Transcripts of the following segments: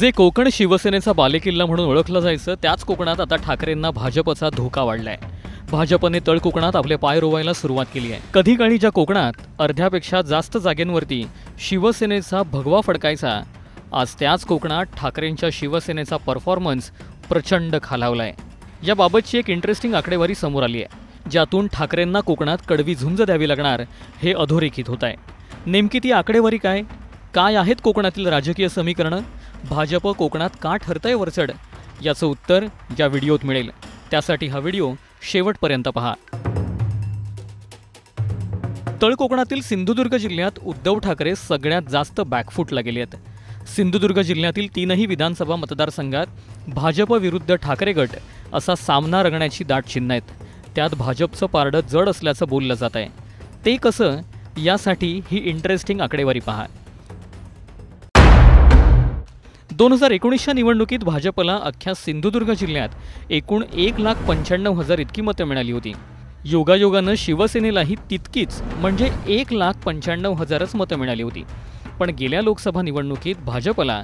जे कोकण शिवसेनेचा बालेकिल्ला म्हणून ओळखलं जायचं त्याच कोकणात आता ठाकरेंना भाजपचा धोका वाढलाय. भाजपने तळ कोकणात आपले पाय रोवायला सुरुवात केली आहे. कधी काळी ज्या कोकणात अर्ध्यापेक्षा जास्त जागेंवरती शिवसेनेचा भगवा फडकायचा आज त्याच कोकणात ठाकरेंच्या शिवसेनेचा परफॉर्मन्स प्रचंड खालावलाय. याबाबतची एक इंटरेस्टिंग आकडेवारी समोर आली आहे ज्यातून ठाकरेंना कोकणात कडवी झुंज द्यावी लागणार हे अधोरेखित होत आहे. नेमकी ती आकडेवारी काय? काय आहेत कोकणातील राजकीय समीकरणं? भाजप कोकणात का ठरतंय वरचढ? याचं उत्तर या व्हिडिओत मिळेल. त्यासाठी हा व्हिडिओ शेवटपर्यंत पहा. तळ कोकणातील सिंधुदुर्ग जिल्ह्यात उद्धव ठाकरे सगळ्यात जास्त बॅकफूटला गेले आहेत. सिंधुदुर्ग जिल्ह्यातील तीनही विधानसभा मतदारसंघात भाजप विरुद्ध ठाकरे गट असा सामना रंगण्याची दाट चिन्ह आहेत. त्यात भाजपचं पारडं जड असल्याचं बोललं जात आहे ते कसं? यासाठी ही इंटरेस्टिंग आकडेवारी पहा. दोन हजार एकोणीसच्या निवडणुकीत भाजपला अख्ख्या सिंधुदुर्ग जिल्ह्यात एकूण एक लाख पंच्याण्णव हजार इतकी मतं मिळाली होती. योगायोगानं शिवसेनेलाही तितकीच म्हणजे एक लाख पंच्याण्णव हजारच मतं मिळाली होती. पण गेल्या लोकसभा निवडणुकीत भाजपला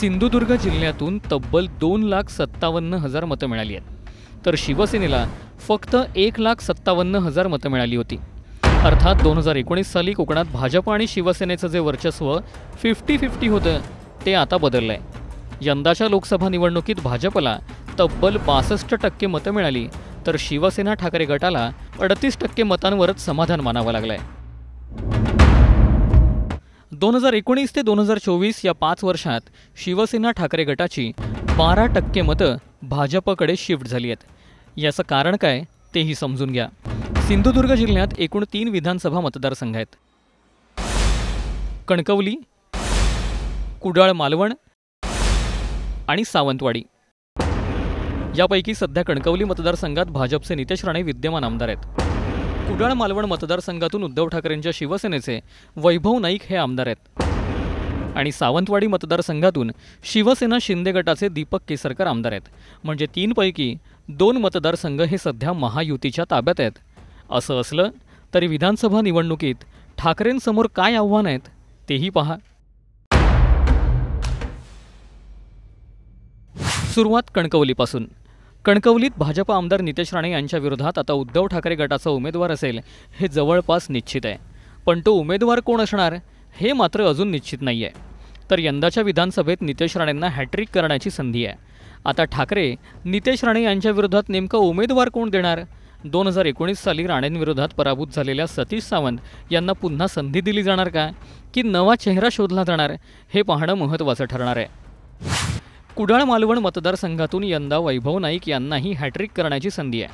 सिंधुदुर्ग जिल्ह्यातून तब्बल दोन लाख सत्तावन्न हजार मतं मिळाली आहेत. तर शिवसेनेला फक्त एक लाख सत्तावन्न हजार मतं मिळाली होती. अर्थात दोन हजार एकोणीस साली कोकणात भाजप आणि शिवसेनेचं जे वर्चस्व फिफ्टी फिफ्टी होतं ते आता बदललं आहे यंदाच्या लोकसभा निवडणुकीत भाजपला तब्बल बासष्ट टक्के मतं मिळाली तर शिवसेना ठाकरे गटाला अडतीस टक्के मतांवरच समाधान मानावं लागलंय. दोन हजार एकोणीस ते दोन हजार चोवीस या पाच वर्षात शिवसेना ठाकरे गटाची बारा टक्के मतं भाजपकडे शिफ्ट झाली आहेत. याचं कारण काय तेही समजून घ्या. सिंधुदुर्ग जिल्ह्यात एकूण तीन विधानसभा मतदारसंघ आहेत. कणकवली कुडाळ मालवण आणि सावंतवाडी. यापैकी सध्या कणकवली मतदारसंघात भाजपचे नितेश राणे विद्यमान आमदार आहेत. कुडाळ मालवण मतदारसंघातून उद्धव ठाकरेंच्या शिवसेनेचे वैभव नाईक हे आमदार आहेत. आणि सावंतवाडी मतदारसंघातून शिवसेना शिंदे गटाचे दीपक केसरकर आमदार आहेत. म्हणजे तीनपैकी दोन मतदारसंघ हे सध्या महायुतीच्या ताब्यात आहेत. असं असलं तरी विधानसभा निवडणुकीत ठाकरेंसमोर काय आव्हान आहेत तेही पहा. सुरुवात कणकवलीपासून. कणकवलीत भाजप आमदार नितेश राणे यांच्या विरोधात आता उद्धव ठाकरे गटाचा उमेदवार असेल हे जवळपास निश्चित आहे. पण तो उमेदवार कोण असणार हे मात्र अजून निश्चित नाही आहे तर यंदाच्या विधानसभेत नितेश राणेंना हॅट्रिक करण्याची संधी आहे. आता ठाकरे नितेश राणे यांच्या विरोधात नेमका उमेदवार कोण देणार? दोन हजार एकोणीस साली राणेंविरोधात पराभूत झालेल्या सतीश सावंत यांना पुन्हा संधी दिली जाणार का? की नवा चेहरा शोधला जाणार? हे पाहणं महत्त्वाचं ठरणार आहे. कुडाळ मालवण मतदारसंघातून यंदा वैभव नाईक यांनाही हॅट्रिक करण्याची संधी आहे.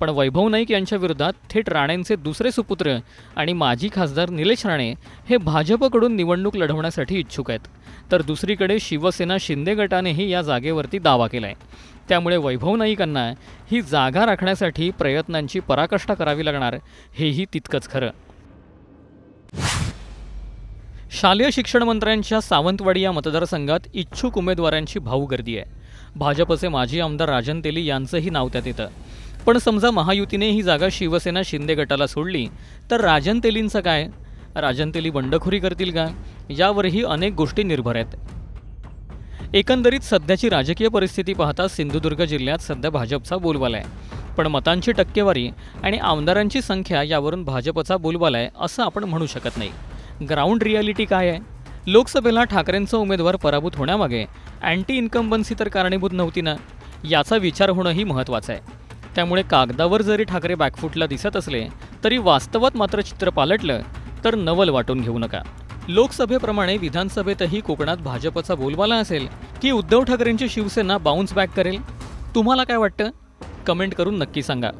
पण वैभव नाईक यांच्या विरोधात थेट राणेंचे दुसरे सुपुत्र आणि माजी खासदार निलेश राणे हे भाजपकडून निवडणूक लढवण्यासाठी इच्छुक आहेत. तर दुसरीकडे शिवसेना शिंदे गटानेही या जागेवरती दावा केला आहे त्यामुळे वैभव नाईकांना ही जागा राखण्यासाठी प्रयत्नांची पराकाष्ठा करावी लागणार हेही तितकंच खरं. शालेय शिक्षण मंत्र्यांच्या सावंतवाडी या मतदारसंघात इच्छुक उमेदवारांची भाऊ गर्दी आहे. भाजपचे माजी आमदार राजन तेली यांचंही नाव त्यात येतं. पण समजा महायुतीने ही जागा शिवसेना शिंदे गटाला सोडली तर राजन तेलींचं काय? राजन तेली बंडखोरी करतील का? यावरही अनेक गोष्टी निर्भर आहेत. एकंदरीत सध्याची राजकीय परिस्थिती पाहता सिंधुदुर्ग जिल्ह्यात सध्या भाजपचा बोलबाला आहे. पण मतांची टक्केवारी आणि आमदारांची संख्या यावरून भाजपचा बोलबाला आहे असं आपण म्हणू शकत नाही. ग्राउंड रियालिटी काय आहे? लोकसभेला ठाकरेंचा उमेदवार पराभूत होण्यामागे अँटी इन्कम्बन्सी तर कारणीभूत नव्हती ना याचा विचार होणंही महत्त्वाचं आहे. त्यामुळे कागदावर जरी ठाकरे बॅकफुटला दिसत असले तरी वास्तवात मात्र चित्र पालटलं तर नवल वाटून घेऊ नका. लोकसभेप्रमाणे विधानसभेतही कोकणात भाजपचा बोलबाला असेल की उद्धव ठाकरेंची शिवसेना बाउन्स बॅक करेल? तुम्हाला काय वाटतं? कमेंट करून नक्की सांगा.